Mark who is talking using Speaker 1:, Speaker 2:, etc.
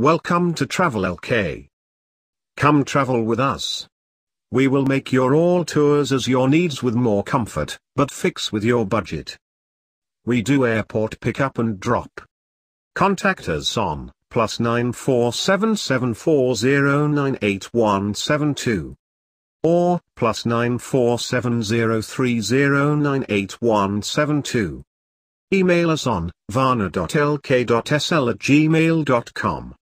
Speaker 1: Welcome to Travel LK. Come travel with us. We will make your all tours as your needs with more comfort, but fix with your budget. We do airport pickup and drop. Contact us on plus nine four seven seven four zero nine eight one seven two or plus nine four seven zero three zero nine eight one seven two. Email us on varna.lk.sl at gmail.com.